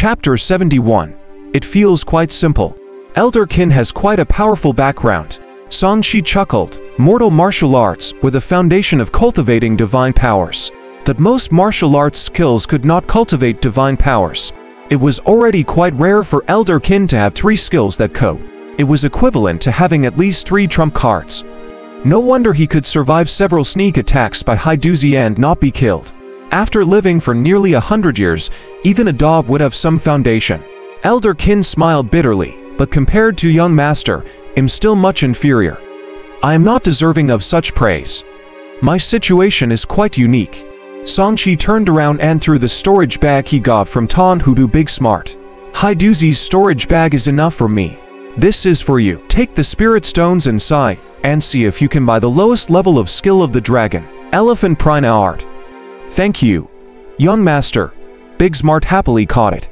Chapter 71 It feels quite simple. Elder Kin has quite a powerful background. Song Shi chuckled. Mortal martial arts were the foundation of cultivating divine powers. But most martial arts skills could not cultivate divine powers. It was already quite rare for Elder Kin to have three skills that cope. It was equivalent to having at least three trump cards. No wonder he could survive several sneak attacks by Haiduzi and not be killed. After living for nearly a hundred years, even a dog would have some foundation. Elder Kin smiled bitterly, but compared to young master, am still much inferior. I am not deserving of such praise. My situation is quite unique. Song Shi turned around and threw the storage bag he got from Tan Hudu Big Smart. Haiduzi's storage bag is enough for me. This is for you. Take the spirit stones inside, and see if you can buy the lowest level of skill of the dragon, Elephant Prajna Art. Thank you. Young master. Big Smart happily caught it.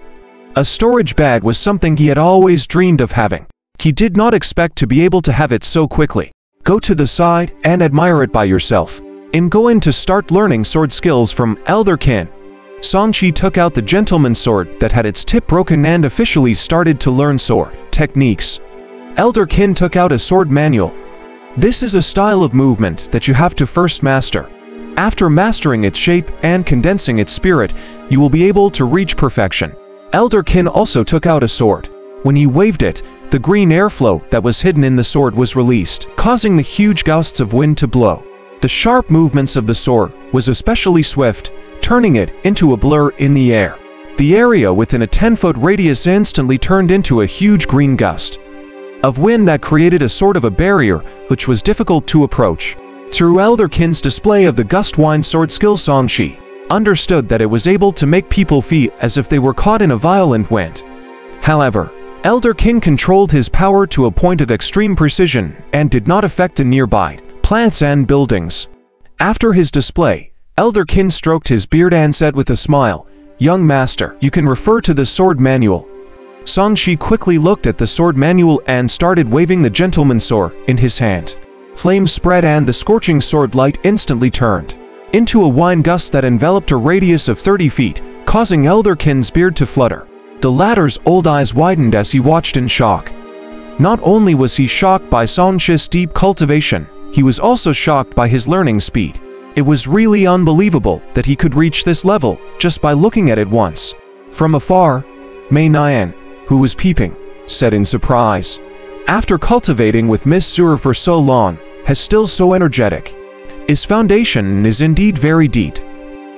A storage bag was something he had always dreamed of having. He did not expect to be able to have it so quickly. Go to the side and admire it by yourself. I'm going to start learning sword skills from Elder Kin. Song Shi took out the gentleman's sword that had its tip broken and officially started to learn sword techniques. Elder Kin took out a sword manual. This is a style of movement that you have to first master. After mastering its shape and condensing its spirit, you will be able to reach perfection. Elder Kin also took out a sword. When he waved it, the green airflow that was hidden in the sword was released, causing the huge gusts of wind to blow. The sharp movements of the sword was especially swift, turning it into a blur in the air. The area within a 10-foot radius instantly turned into a huge green gust of wind that created a sort of a barrier which was difficult to approach. Through Elder Kin's display of the Gust Wind sword skill Song Shi, understood that it was able to make people feel as if they were caught in a violent wind. However, Elder Kin controlled his power to a point of extreme precision and did not affect nearby plants and buildings. After his display, Elder Kin stroked his beard and said with a smile, Young master, you can refer to the sword manual. Song Shi quickly looked at the sword manual and started waving the gentleman's sword in his hand. Flames spread and the scorching sword light instantly turned into a wine gust that enveloped a radius of 30 feet, causing Elder Kin's beard to flutter. The latter's old eyes widened as he watched in shock. Not only was he shocked by Song Shi's deep cultivation, he was also shocked by his learning speed. It was really unbelievable that he could reach this level just by looking at it once. From afar, Mei Niang, who was peeping, said in surprise, After cultivating with Miss Sewer for so long, has still so energetic. His foundation is indeed very deep.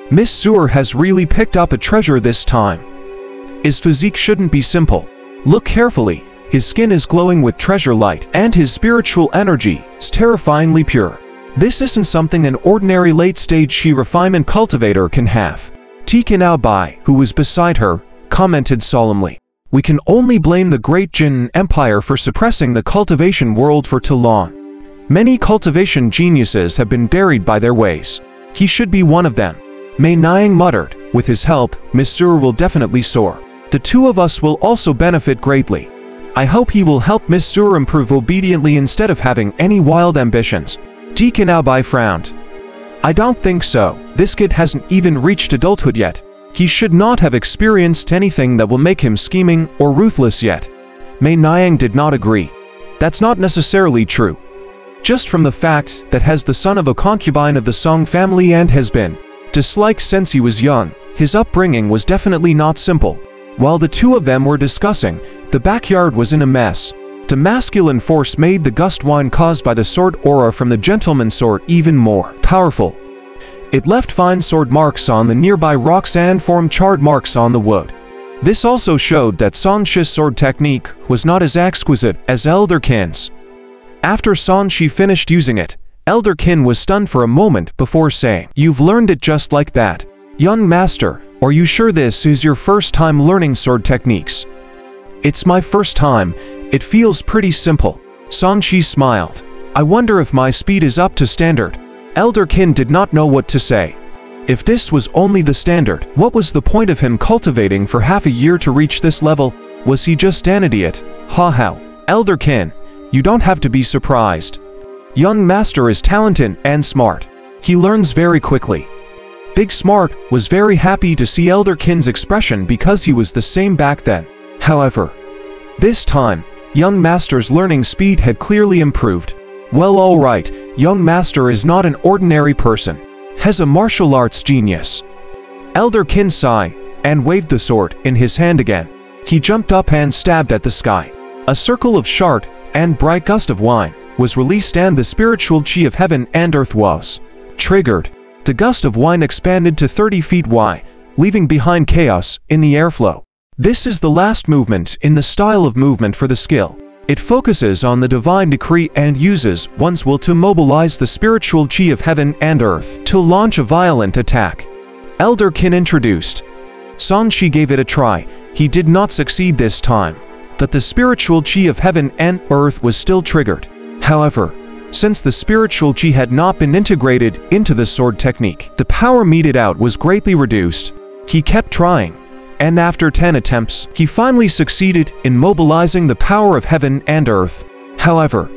Miss Sewer has really picked up a treasure this time. His physique shouldn't be simple. Look carefully, his skin is glowing with treasure light and his spiritual energy is terrifyingly pure. This isn't something an ordinary late-stage Chi refinement cultivator can have. Tikin Bai, who was beside her, commented solemnly. We can only blame the great Jin Empire for suppressing the cultivation world for too long. Many cultivation geniuses have been buried by their ways. He should be one of them. Mei Niang muttered, with his help, Monsieur will definitely soar. The two of us will also benefit greatly. I hope he will help Monsieur improve obediently instead of having any wild ambitions. Deacon Abai frowned. I don't think so. This kid hasn't even reached adulthood yet. He should not have experienced anything that will make him scheming or ruthless yet. Mei Niang did not agree. That's not necessarily true just from the fact that has the son of a concubine of the Song family and has been disliked since he was young. His upbringing was definitely not simple. While the two of them were discussing, the backyard was in a mess. The masculine force made the gust wine caused by the sword aura from the gentleman sword even more powerful. It left fine sword marks on the nearby rocks and formed charred marks on the wood. This also showed that Song Shi's sword technique was not as exquisite as Elder Kin's. After San Shi finished using it, Elder Kin was stunned for a moment before saying, You've learned it just like that. Young master, are you sure this is your first time learning sword techniques? It's my first time. It feels pretty simple. San Shi smiled. I wonder if my speed is up to standard. Elder Kin did not know what to say. If this was only the standard, what was the point of him cultivating for half a year to reach this level? Was he just an idiot? Ha ha. Elder Kin, you don't have to be surprised. Young Master is talented and smart. He learns very quickly. Big Smart was very happy to see Elder Kin's expression because he was the same back then. However, this time, young master's learning speed had clearly improved. Well alright, young master is not an ordinary person. Has a martial arts genius. Elder Kin sighed and waved the sword in his hand again. He jumped up and stabbed at the sky. A circle of shard and bright gust of wine was released and the spiritual chi of heaven and earth was triggered. The gust of wine expanded to 30 feet wide, leaving behind chaos in the airflow. This is the last movement in the style of movement for the skill. It focuses on the divine decree and uses one's will to mobilize the spiritual chi of heaven and earth to launch a violent attack. Elder Kin introduced. Song Shi gave it a try. He did not succeed this time, but the spiritual chi of heaven and earth was still triggered. However, since the spiritual chi had not been integrated into the sword technique, the power meted out was greatly reduced. He kept trying, and after 10 attempts, he finally succeeded in mobilizing the power of heaven and earth. However,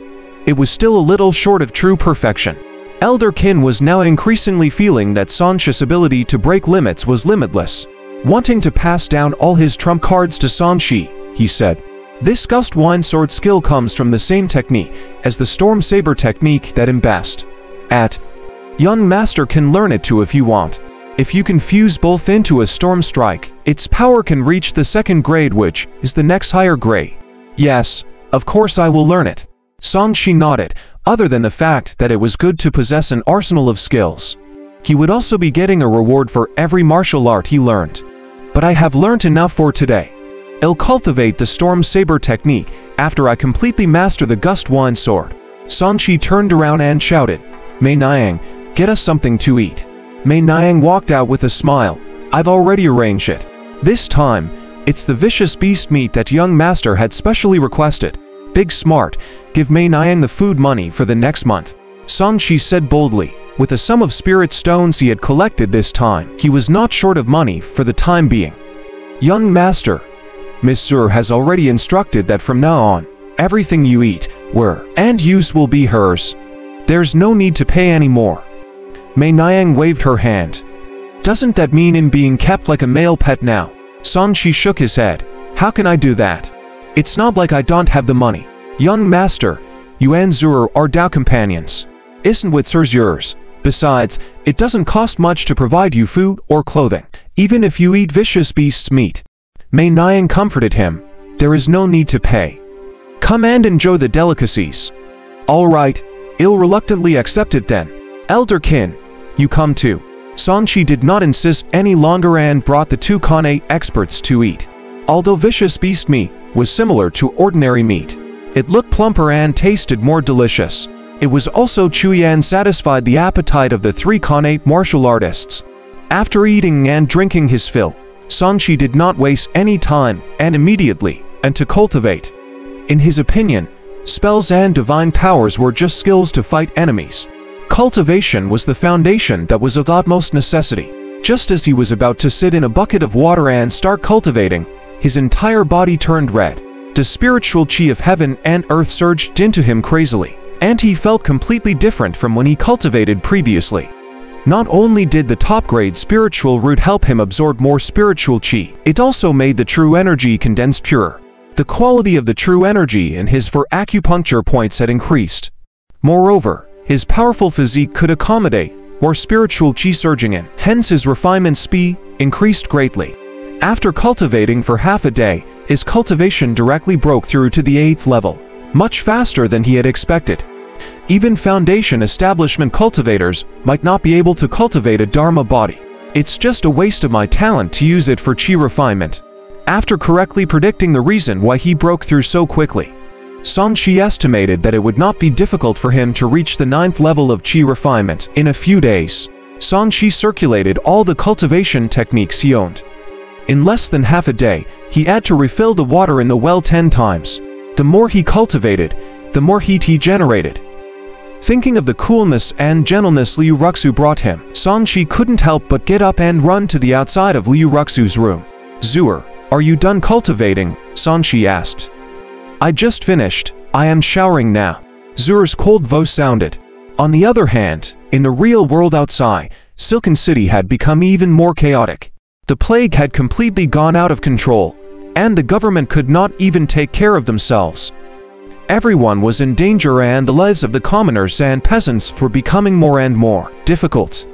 it was still a little short of true perfection. Elder Kin was now increasingly feeling that Sanchi's ability to break limits was limitless. Wanting to pass down all his trump cards to Sanchi, he said, this Gust Wind Sword skill comes from the same technique as the Storm Saber technique that best at. Young Master can learn it too if you want. If you can fuse both into a Storm Strike, its power can reach the second grade which is the next higher grade. Yes, of course I will learn it. Song Shi nodded, other than the fact that it was good to possess an arsenal of skills. He would also be getting a reward for every martial art he learned. But I have learned enough for today. I'll cultivate the Storm Saber technique after I completely master the Gust Wind Sword. Sanchi turned around and shouted, Mei Niang, get us something to eat. Mei Niang walked out with a smile. I've already arranged it. This time, it's the vicious beast meat that young master had specially requested. Big smart, give Mei Niang the food money for the next month. Song Sanchi said boldly. With a sum of spirit stones he had collected this time, he was not short of money for the time being. Young master, Monsieur has already instructed that from now on, everything you eat, wear, and use will be hers. There's no need to pay any more. Mei Niang waved her hand. Doesn't that mean in being kept like a male pet now? San Chi shook his head. How can I do that? It's not like I don't have the money. Young master, you and Zur are Dao companions. Isn't what's yours? Besides, it doesn't cost much to provide you food or clothing, even if you eat vicious beast's meat. Mei Niang comforted him. There is no need to pay. Come and enjoy the delicacies. All right, Il reluctantly accepted then. Elder Kin, you come too. Sanchi did not insist any longer and brought the two Kane experts to eat. Although vicious beast meat was similar to ordinary meat, it looked plumper and tasted more delicious. It was also chewy and satisfied the appetite of the three Kane martial artists. After eating and drinking his fill, Sanchi did not waste any time and immediately and to cultivate. In his opinion, spells and divine powers were just skills to fight enemies. Cultivation was the foundation that was of utmost necessity. Just as he was about to sit in a bucket of water and start cultivating, his entire body turned red. The spiritual chi of heaven and earth surged into him crazily, and he felt completely different from when he cultivated previously. Not only did the top-grade spiritual root help him absorb more spiritual chi, it also made the true energy condensed pure. The quality of the true energy in his four acupuncture points had increased. Moreover, his powerful physique could accommodate more spiritual chi surging in, hence his refinement speed increased greatly. After cultivating for half a day, his cultivation directly broke through to the 8th level, much faster than he had expected. Even foundation establishment cultivators might not be able to cultivate a Dharma body. It's just a waste of my talent to use it for chi refinement. After correctly predicting the reason why he broke through so quickly, Song Shi estimated that it would not be difficult for him to reach the ninth level of chi refinement in a few days. Song Shi circulated all the cultivation techniques he owned. In less than half a day, he had to refill the water in the well 10 times. The more he cultivated, the more heat he generated. Thinking of the coolness and gentleness Liu Ruxu brought him, Sanchi couldn't help but get up and run to the outside of Liu Ruxu's room. Zur, are you done cultivating? Sanchi asked. I just finished. I am showering now. Zur's cold voice sounded. On the other hand, in the real world outside, Silken City had become even more chaotic. The plague had completely gone out of control, and the government could not even take care of themselves. Everyone was in danger and the lives of the commoners and peasants were becoming more and more difficult.